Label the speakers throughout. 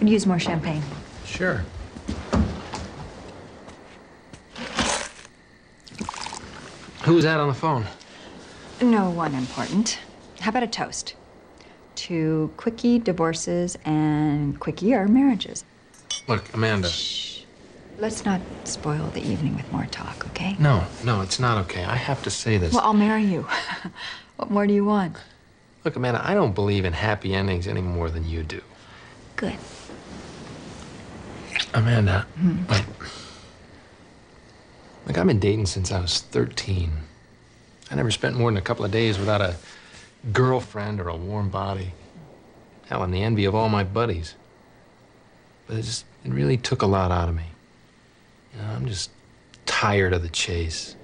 Speaker 1: Could use more champagne.
Speaker 2: Sure. Who was that on the phone?
Speaker 1: No one important. How about a toast? To quickie divorces and quickier marriages.
Speaker 2: Look, Amanda.
Speaker 1: Shh. Let's not spoil the evening with more talk, okay?
Speaker 2: No, no, it's not okay. I have to say this.
Speaker 1: Well, I'll marry you. what more do you want?
Speaker 2: Look, Amanda, I don't believe in happy endings any more than you do.
Speaker 1: Good.
Speaker 2: Amanda, hmm. wait. Look, I've been dating since I was 13. I never spent more than a couple of days without a girlfriend or a warm body. Hell, I'm the envy of all my buddies. But it just, it really took a lot out of me. You know, I'm just tired of the chase.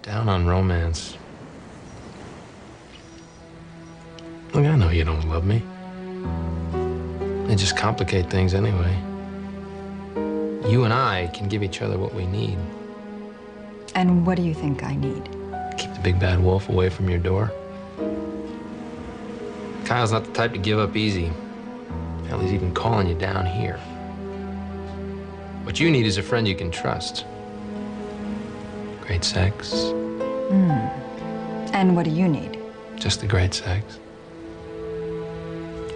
Speaker 2: Down on romance. Look, I know you don't love me. They just complicate things anyway. You and I can give each other what we need.
Speaker 1: And what do you think I need?
Speaker 2: Keep the big bad wolf away from your door. Kyle's not the type to give up easy. Hell, he's even calling you down here. What you need is a friend you can trust. Great sex, hmm.
Speaker 1: And what do you need?
Speaker 2: just the great sex.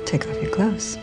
Speaker 1: Take off your clothes.